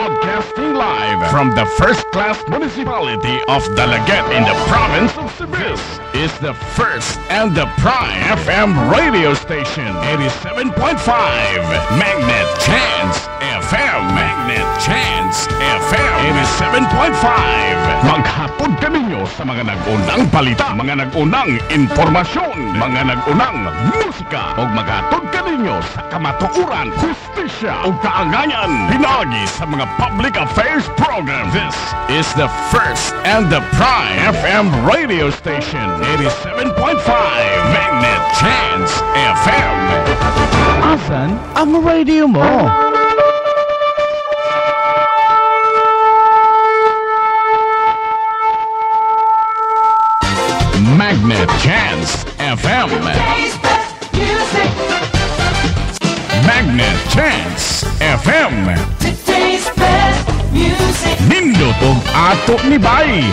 Broadcasting live from the first-class municipality of Dalaget in the province of Cebu. This is the first and the prime FM radio station. 87.5 Magnet Chance FM. Magnet Chance FM. 87.5 Maghatod kami nyo sa mga nag-unang balita, mga nag-unang informasyon, mga nag-unang musika, o maghatod kami sa kamatuuran, hustisya, o kaangayan. Pinagi sa mga public affairs program. This is the first and the prime FM radio station. 87.5 Magnet Chance FM. Asan ang radio mo? Magnet Chance FM. Chance FM. Today's best music. Nindot og ato ni Bay.